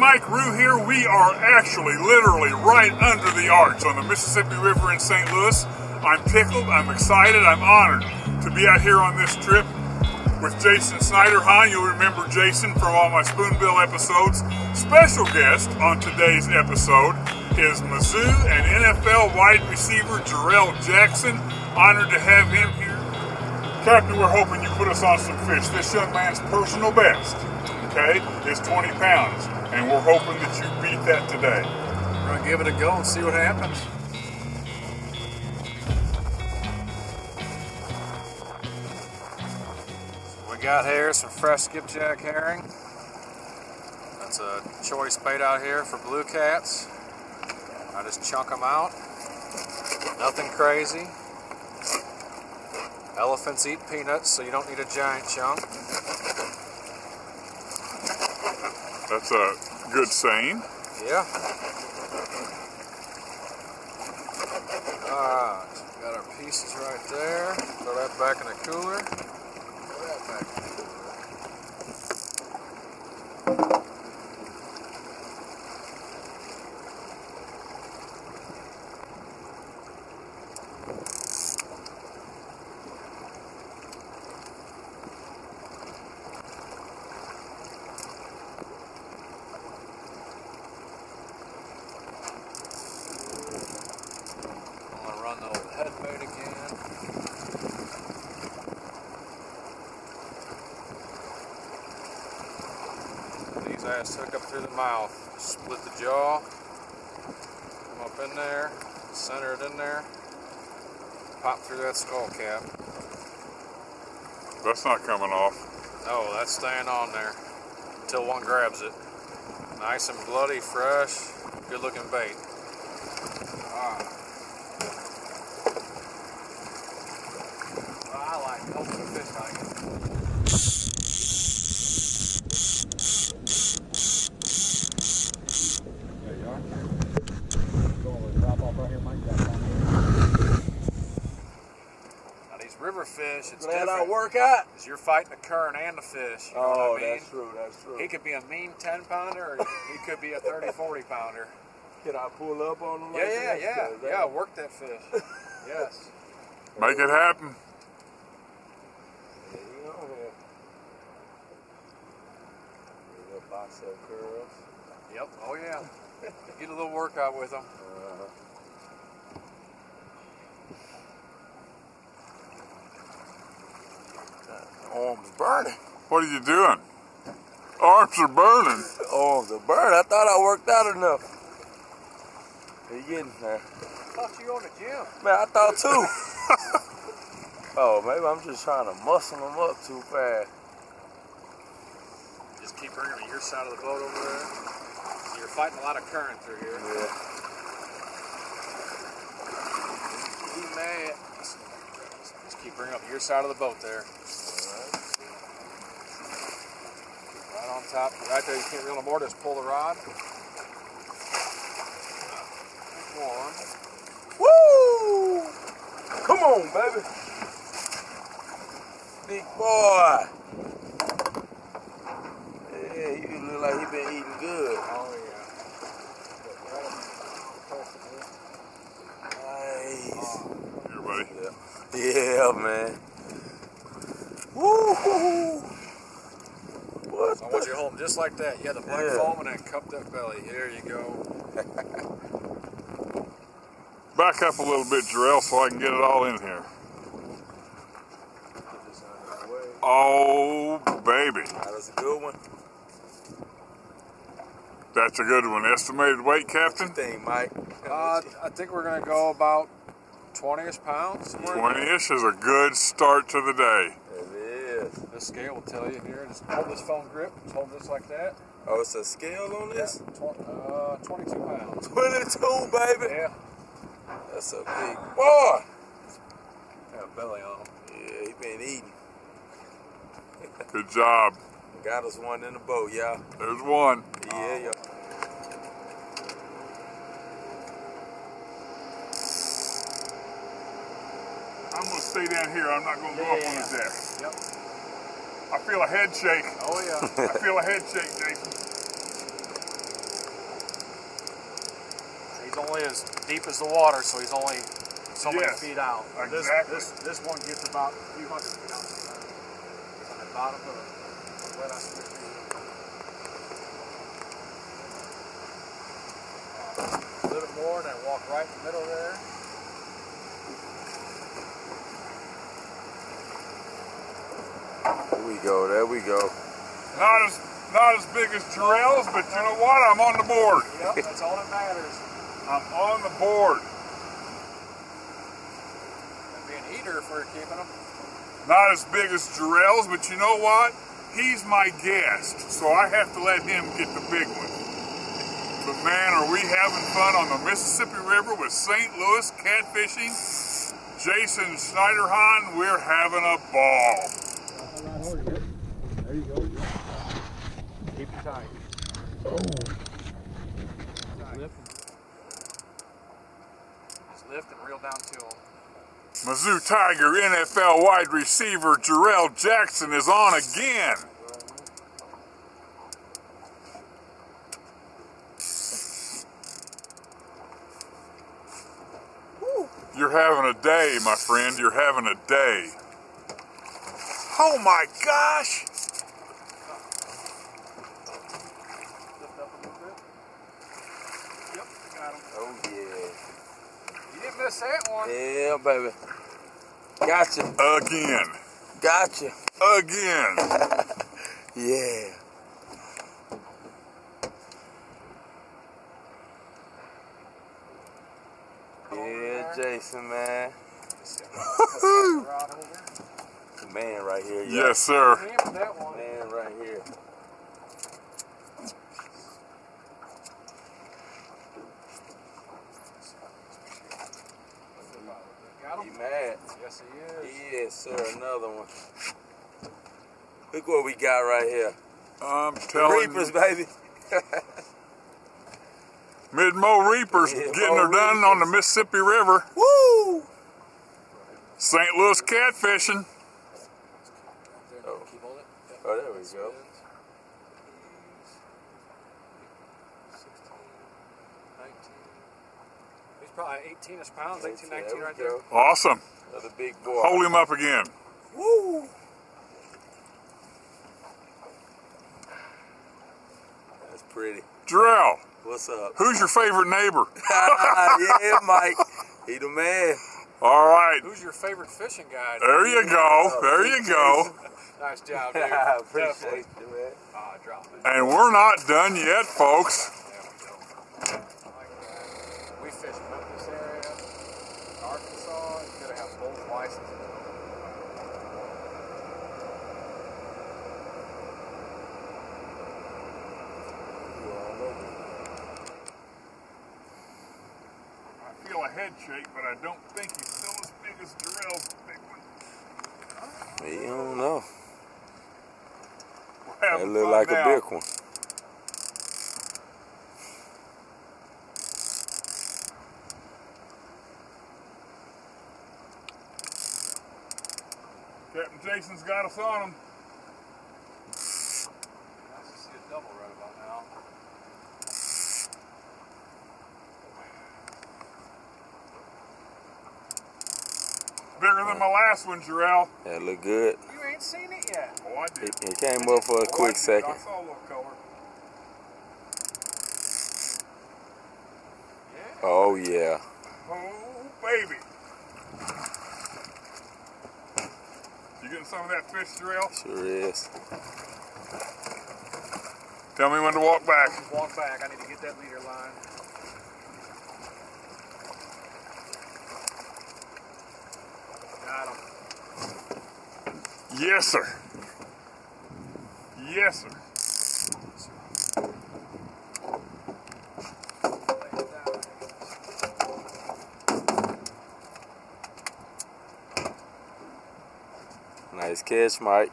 Mike Roux here. We are actually literally right under the arch on the Mississippi River in St. Louis. I'm tickled, I'm excited, I'm honored to be out here on this trip with Jason Schneiderhahn, you'll remember Jason from all my Spoonbill episodes. Special guest on today's episode is Mizzou and NFL wide receiver Jerrell Jackson. Honored to have him here. Captain, we're hoping you put us on some fish. This young man's personal best, okay, is 20 pounds. And we're hoping that you beat that today. We're gonna give it a go and see what happens. So we got here some fresh skipjack herring. That's a choice bait out here for blue cats. I just chunk them out. Nothing crazy. Elephants eat peanuts, so you don't need a giant chunk. That's a good saying. Yeah. Alright, got our pieces right there. Throw that back in the cooler. Throw that back in the cooler. I'm gonna run the old head bait again. Hook up through the mouth, split the jaw, come up in there, center it in there, pop through that skull cap. That's not coming off. Oh, that's staying on there until one grabs it. Nice and bloody, fresh, good looking bait. Ah. I like open fish like it. There you are. Go over and drop off right here, Mike. Now these river fish, it's Let different. our work out. Cause you're fighting the current and the fish. You know Oh, what I oh, mean? that's true. That's true. He could be a mean 10 pounder or he could be a 30, 40 pounder. Can I pull up on him? Yeah, like yeah, that? yeah. That- Yeah, work that fish. Yes. Make it happen. There you go. here. Little bicep curls. Yep. Oh, yeah. Get a little workout with them. Uh, Arms burning. What are you doing? Arms are burning. Oh, the burn. I thought I worked out enough. Are you getting there? I thought you on the gym. Man, I thought too. oh, maybe I'm just trying to muscle them up too fast. Just keep bringing them to your side of the boat over there. You're fighting a lot of current through here. Yeah. Be mad. Just keep bringing up your side of the boat there. Right on top. Right there, you can't reel no more. Just pull the rod. One. Woo! Come on, baby. Big boy. Yeah, you look like you been eating good. Oh, yeah. Nice. Here, buddy. Yeah, man. Woo! What So I want you to hold them just like that. Yeah, the black Yeah. foam and then cup that belly. There you go. Back up a little bit, Jerrell, so I can get it all in here. Oh, baby. That was a good one. That's a good one. Estimated weight, Captain? Thing, Mike. Uh, I think we're going to go about 20-ish pounds. somewhere 20 ish is a good start to the day. It is. This scale will tell you here. Just hold this phone grip. Just hold this like that. Oh, it's a scale on this? Tw- uh, 22 pounds. 22, baby. Yeah. That's a big boy. Got a belly on 'em. Yeah, he been eating. Good job. Got us one in the boat, y'all. There's one. Yeah, yeah. I'm going to stay down here. I'm not going to go up on the deck. Yep. I feel a head shake. Oh, yeah. I feel a head shake, Jason. He's only as deep as the water, so he's only so yes, many feet out. Exactly. This, this, this one gets about a few hundred feet out. It's on the bottom of the wet ice A little more, and then walk right in the middle there. Go, there we go. Not as not as big as Jerrell's, but you know what? I'm on the board. Yep, that's all that matters. I'm on the board. That'd be an eater if we are keeping them. Not as big as Jerrell's, but you know what? He's my guest, so I have to let him get the big one. But man, are we having fun on the Mississippi River with St. Louis catfishing? Jason Schneiderhahn, we're having a ball. There you go. Keep it tight. Oh. Mizzou Tiger NFL wide receiver Jerrell Jackson is on again. You're having a day, my friend. You're having a day. Oh my gosh! Lift up a little bit. Yep, got him. Oh yeah. You didn't miss. Yeah, baby. Gotcha. Again. Gotcha. Again. Yeah. Yeah, Jason, man. Rod man right here. yeah. Yes, sir. Hammered that one. Man right here. Got He him? mad. Yes, he is. Yes, sir. Another one. Look what we got right here. I'm telling you. Reapers, you. baby. Mid-Mo Reapers Mid-Mo getting her done on the Mississippi River. Woo! St. Louis catfishing. Oh. Keep holding it. Yep. Oh, there we go. He's probably 18ish pounds, 18, There 19 we right go. there. Awesome. Another big boy. Hold him up again. Woo! That's pretty. Jerrell, What's up? who's your favorite neighbor? yeah, Mike. He the man. All right. Who's your favorite fishing guide? There you go. There you go. Nice job, dude. I appreciate Definitely. you, man. Ah, drop it. And we're not done yet, folks. There we go. I like that. We fish Memphis area, Arkansas. You gotta have both licenses. I feel a head shake, but I don't think he's still as big as Jerrell's big one. You don't know. We're That look like now. a big one. Captain Jason's got us on him. Nice to see a double right about now. Bigger than my last one, Jerrell. That look good. You ain't seen it yet. Oh, I did. It, it came up for a Oh, quick did. second. I saw a little color. Yeah. Oh yeah. Oh, baby. You getting some of that fish, Jerrell? Sure is. Tell me when to walk back. Walk back. I need to get that leader line. Got him. Yes, sir. Yes, sir. Lay it down. Nice catch, Mike.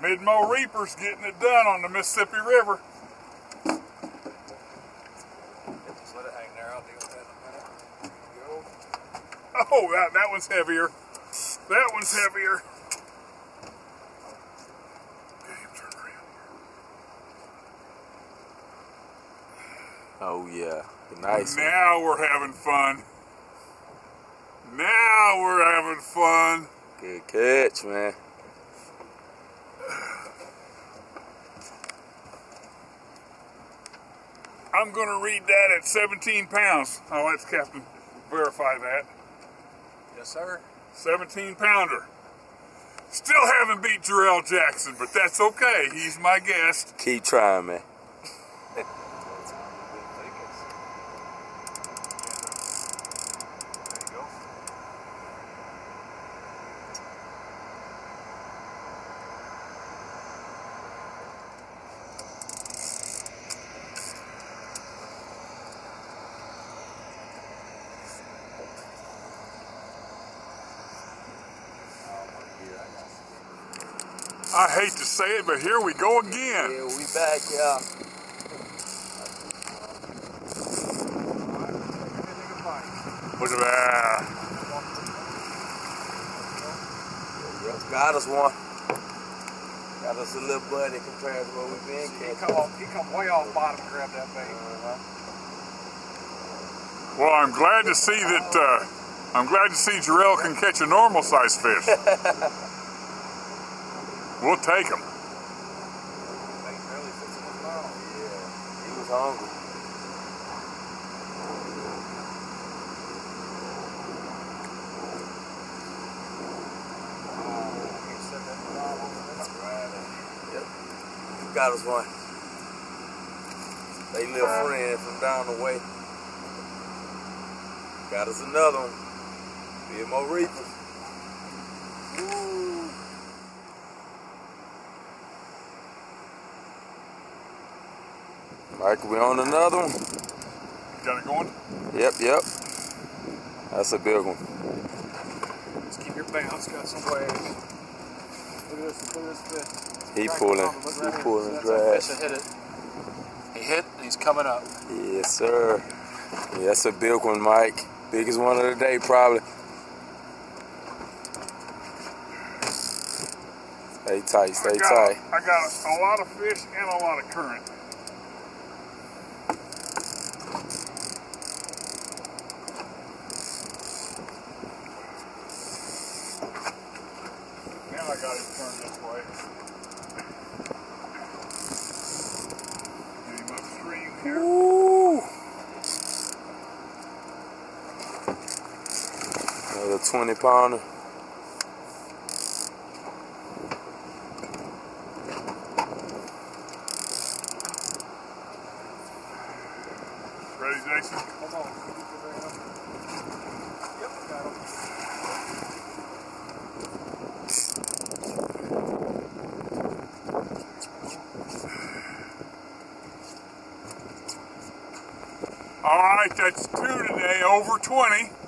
Mid-Mo Reapers getting it done on the Mississippi River. Just let it hang there. I'll deal with that in a minute. There you go. Oh, that, that one's heavier. That one's heavier. Get him turned around. Oh yeah, nice. one. Now we're having fun. Now we're having fun. Good catch, man. I'm going to read that at 17 pounds. I'll let captain verify that. Yes, sir. 17 pounder. Still haven't beat Jerrell Jackson, but that's okay. He's my guest. Keep trying, man. I hate to say it, but here we go again. Yeah, we back, y'all. Look at that. Yep, got us one. Got us a little buddy compared to what we've been He come off, he come way off bottom to grab that bait. Uh-huh. Well, I'm glad to see that. Uh, I'm glad to see Jerrell can catch a normal sized fish. we'll take him. Bait barely fits in his mouth. Yeah, he was hungry. He set that knob over there. Yep. Got us one. They little friend from down the way. Got us another one. Be more Mike, we on another one? Got it going? Yep, yep. That's a good one. Just keep your bounce, got some waves. Look at this, look at this fish. He pulling, right he pulling his that fish hit it. He hit and he's coming up. Yes, sir. Yeah, that's a big one, Mike. Biggest one of the day, probably. Stay tight, stay I got, tight. I got a lot of fish and a lot of current. And I got it turned this way. Get him upstream here. Woo! Another 20 pounder. Ready, Jason? Come on. Yep, got him. All right, that's two today, over 20.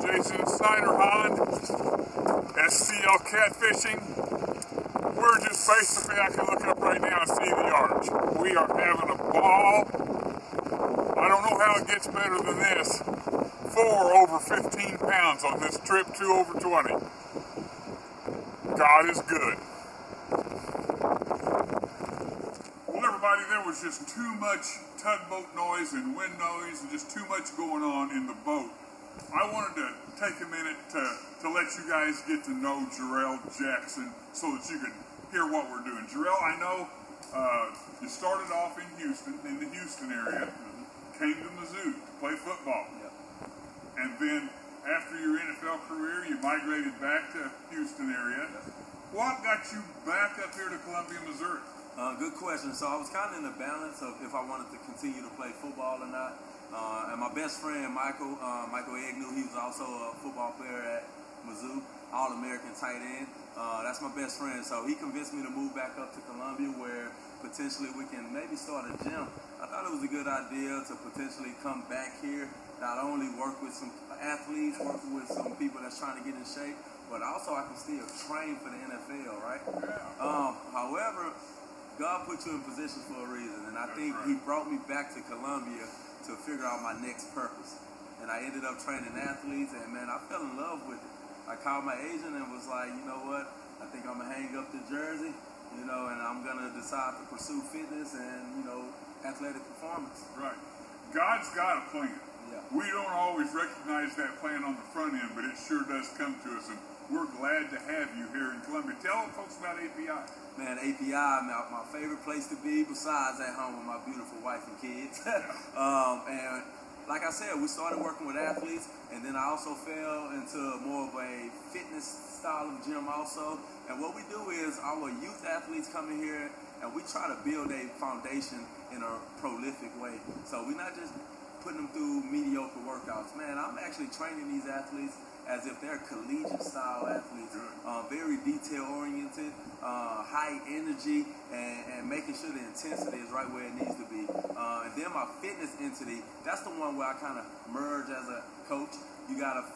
Jason Schneiderhahn, STL Catfishing. We're just basically, I can look up right now and see the arch. We are having a ball. I don't know how it gets better than this. Four over 15 pounds on this trip, two over 20. God is good. Well, everybody, there was just too much tugboat noise and wind noise and just too much going on in the boat. I wanted to take a minute to, to let you guys get to know Jerrell Jackson so that you can hear what we're doing. Jerrell, I know uh, you started off in Houston, in the Houston area, came to Mizzou to play football. And then after your NFL career, you migrated back to Houston area. What got you back up here to Columbia, Missouri? Uh, good question. So I was kind of in the balance of if I wanted to continue to play football or not. Uh, and my best friend Michael, uh, Michael Egnew, he was also a football player at Mizzou, All-American tight end. Uh, that's my best friend. So he convinced me to move back up to Columbia, where potentially we can maybe start a gym. I thought it was a good idea to potentially come back here, not only work with some athletes, work with some people that's trying to get in shape, but also I can still train for the NFL, right? Um, however, God put you in positions for a reason, and I think He brought me back to Columbia to figure out my next purpose. And I ended up training athletes, and man, I fell in love with it. I called my agent and was like, you know what? I think I'm gonna hang up the jersey, you know, and I'm gonna decide to pursue fitness and you know athletic performance. Right. God's got a plan. Yeah. We don't always recognize that plan on the front end, but it sure does come to us, and we're glad to have you here in Columbia. Tell folks about API. Man, API, my, my favorite place to be besides at home with my beautiful wife and kids. um, and like I said, we started working with athletes, and then I also fell into more of a fitness style of gym also. And what we do is our youth athletes come in here, and we try to build a foundation in a prolific way. So we're not just putting them through mediocre workouts. Man, I'm actually training these athletes as if they're collegiate style athletes, uh, very detail oriented, uh, high energy, and, and, making sure the intensity is right where it needs to be. Uh, and then my fitness entity, that's the one where I kind of merge as a coach. You gotta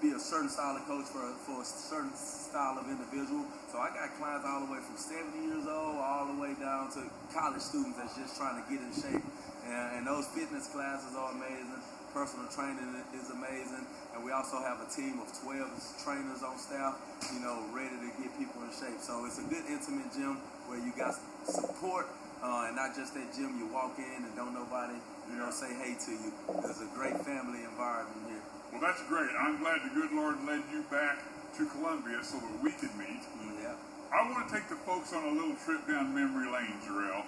be a certain style of coach for, for a certain style of individual. So I got clients all the way from 70 years old all the way down to college students that's just trying to get in shape. And, and those fitness classes are amazing. Personal training is amazing. And we also have a team of 12 trainers on staff, you know, ready to get people in shape. So it's a good intimate gym where you got support uh, and not just that gym you walk in and don't nobody, you know, say hey to you. There's a great family environment here. Well, that's great. I'm glad the good Lord led you back to Columbia so that we could meet. Yeah. I want to take the folks on a little trip down memory lane, Jerrell.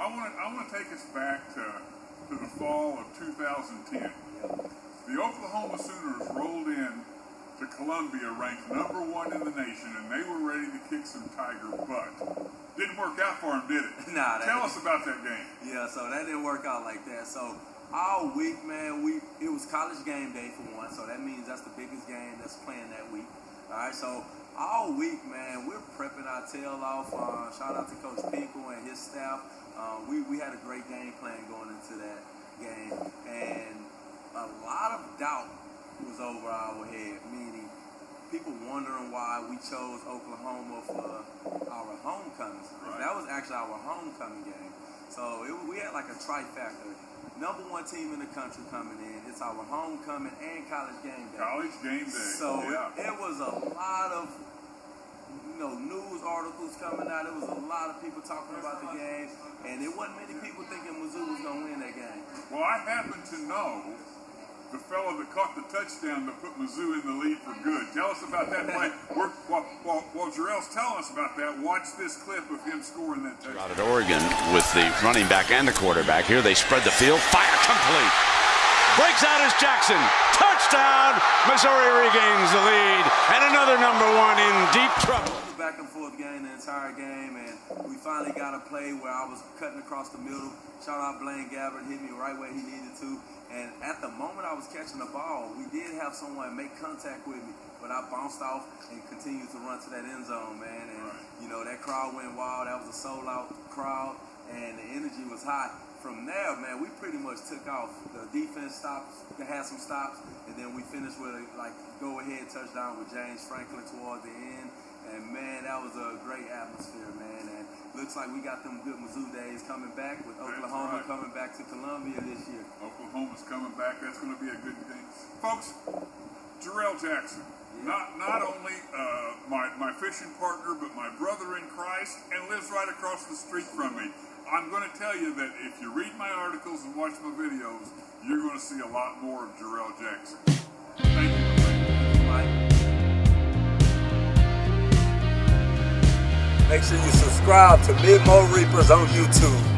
I want to, I want to take us back to, to the fall of 2010. The Oklahoma Sooners rolled in to Columbia ranked number one in the nation, and they were ready to kick some Tiger butt. Didn't work out for them, did it? Nah. Tell us about that game. Yeah, so that didn't work out like that. So all week, man, we it was college game day for one, so that means that's the biggest game that's playing that week. All right, so all week, man, we're prepping our tail off. Uh, shout out to Coach Pinkel and his staff. Uh, we, we had a great game plan going into that game. And a lot of doubt was over our head, meaning people wondering why we chose Oklahoma for our homecoming. Right. That was actually our homecoming game. So it, we had like a trifecta. Number one team in the country coming in. It's our homecoming and college game day. College game day. So oh, yeah. it was a lot of you know news articles coming out. It was a lot of people talking about the game, and it wasn't many people thinking Mizzou was gonna win that game. Well, I happen to know the fellow that caught the touchdown that put Mizzou in the lead for good. Tell us about that play. We're, while, while, while Jerrell's telling us about that, watch this clip of him scoring that touchdown. Out at Oregon with the running back and the quarterback. Here they spread the field. Fire complete. Breaks out as Jackson. Touchdown. Missouri regains the lead. And another number one in deep trouble. It was a back and forth game the entire game, and we finally got a play where I was cutting across the middle. Shout out Blaine Gabbert, hit me right where he needed to. And at the moment I was catching the ball, we did have someone make contact with me, but I bounced off and continued to run to that end zone, man. And you know that crowd went wild. That was a sold out crowd, and the energy was hot. From there, man, we pretty much took off. The defense stopped, had some stops, and then we finished with a like go ahead touchdown with James Franklin toward the end. And man, that was a great atmosphere, man. Looks like we got them good Mizzou days coming back with Oklahoma right. coming back to Columbia this year. Oklahoma's coming back. That's going to be a good thing. Folks, Jerrell Jackson, not not only uh, my, my fishing partner, but my brother in Christ, and lives right across the street from me. I'm going to tell you that if you read my articles and watch my videos, you're going to see a lot more of Jerrell Jackson. Thank you, my Make sure you subscribe to Midmo Reapers on YouTube.